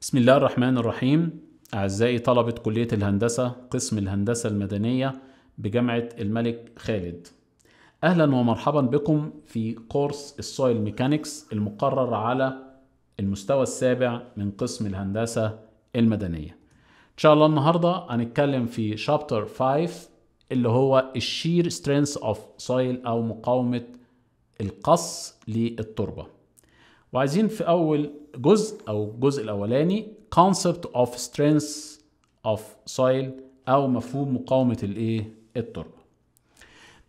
بسم الله الرحمن الرحيم. أعزائي طلبة كلية الهندسة قسم الهندسة المدنية بجامعة الملك خالد. أهلا ومرحبا بكم في كورس الـ soil mechanics المقرر على المستوى السابع من قسم الهندسة المدنية. إن شاء الله النهاردة هنتكلم في chapter 5 اللي هو الـ shear strength of soil أو مقاومة القص للتربة. وعايزين في أول جزء أو الجزء الأولاني concept of strength of soil أو مفهوم مقاومة الإيه؟ التربة.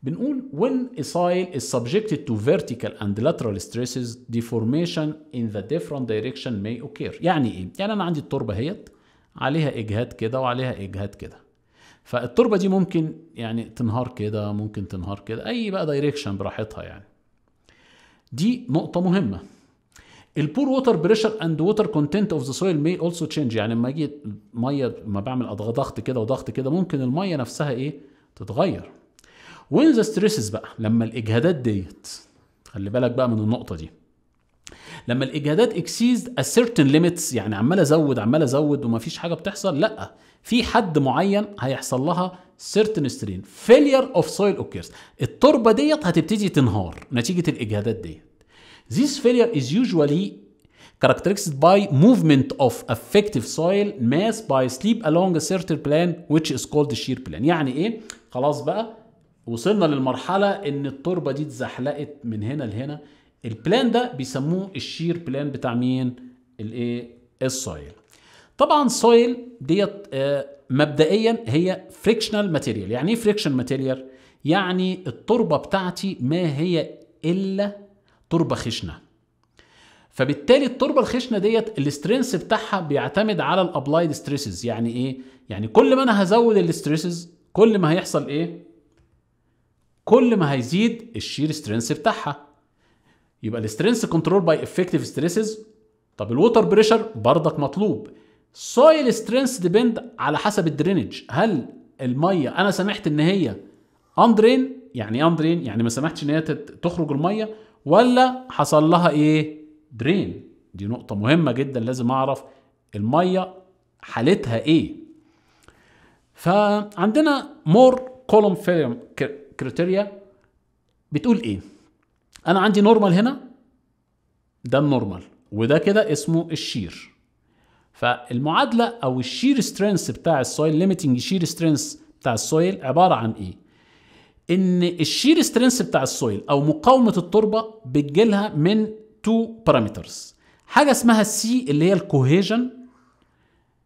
بنقول when a soil is subjected to vertical and lateral stresses deformation in the different direction may occur. يعني إيه؟ يعني أنا عندي التربة اهيت عليها إجهاد كده وعليها إجهاد كده. فالتربة دي ممكن يعني تنهار كده ممكن تنهار كده أي بقى دايركشن براحتها يعني. دي نقطة مهمة. الـ pore water pressure and water content of the soil may also change يعني لما أجي ميه لما بعمل ضغط كده وضغط كده ممكن المية نفسها إيه؟ تتغير. when the stresses بقى لما الإجهادات ديت خلي بالك بقى من النقطة دي. لما الإجهادات exceeds a certain limits يعني عمال أزود عمال أزود ومفيش حاجة بتحصل لأ. في حد معين هيحصل لها certain strain failure of soil occurs التربة ديت هتبتدي تنهار نتيجة الإجهادات ديت. This failure is usually characterized by movement of effective soil mass by slip along a certain plane which is called shear plane. يعني إيه؟ خلاص بقى وصلنا للمرحلة إن التربة دي اتزحلقت من هنا لهنا. الـ plane ده بيسموه الـ shear plane بتاع مين؟ الإيه؟ الـ soil. طبعا soil ديت آه مبدئيا هي frictional material، يعني إيه friction material؟ يعني التربة بتاعتي ما هي إلا تربة خشنة. فبالتالي التربة الخشنة ديت الـ strength بتاعها بيعتمد على الـ applied stresses. يعني إيه؟ يعني كل ما أنا هزود الـ stresses كل ما هيحصل إيه؟ كل ما هيزيد الـ shear strength بتاعها. يبقى الـ strength control by effective stresses طب الـ water pressure برضك مطلوب. soil strength depend على حسب الـ drainage هل المية أنا سمحت إن هي undrained يعني undrained يعني ما سمحتش إن هي تخرج المية. ولا حصل لها إيه؟ drain دي نقطة مهمة جدا لازم أعرف المية حالتها إيه. فعندنا Mohr Coulomb failure criteria بتقول إيه؟ أنا عندي normal هنا ده ال normal وده كده اسمه ال shear. فالمعادلة أو ال shear strength بتاع ال soil limiting shear strength بتاع ال soil عبارة عن إيه؟ إن ال shear strength بتاع ال soil أو مقاومة التربة بتجيلها من two parameters حاجة اسمها ال C اللي هي ال cohesion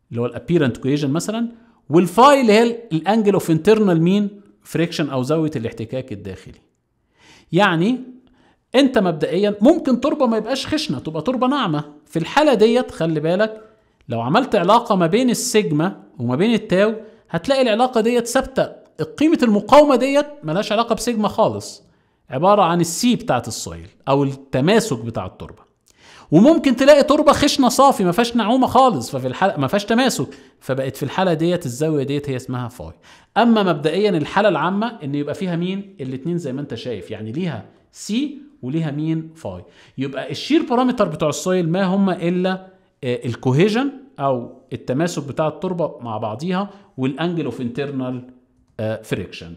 اللي هو ال apparent cohesion مثلا وال phi اللي هي ال angle of internal مين friction أو زاوية الاحتكاك الداخلي. يعني أنت مبدئيا ممكن تربة ما يبقاش خشنة تبقى تربة ناعمة. في الحالة ديت خلي بالك لو عملت علاقة ما بين السيجما وما بين ال tau هتلاقي العلاقة ديت ثابتة قيمة المقاومة ديت ملهاش علاقة بسيجما خالص. عبارة عن ال C بتاعت ال soil أو التماسك بتاع التربة. وممكن تلاقي تربة خشنة صافي ما فيهاش نعومة خالص ففي الحالة ما فيهاش تماسك. فبقت في الحالة ديت الزاوية ديت هي اسمها phi. أما مبدئيا الحالة العامة إن يبقى فيها مين؟ الاتنين زي ما أنت شايف. يعني ليها C وليها مين؟ phi. يبقى ال shear parameter بتوع ال soil ما هم إلا ال cohesion أو التماسك بتاع التربة مع بعضيها وال angle of internal friction